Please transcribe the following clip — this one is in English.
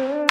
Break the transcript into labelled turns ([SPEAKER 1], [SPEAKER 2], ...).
[SPEAKER 1] girl.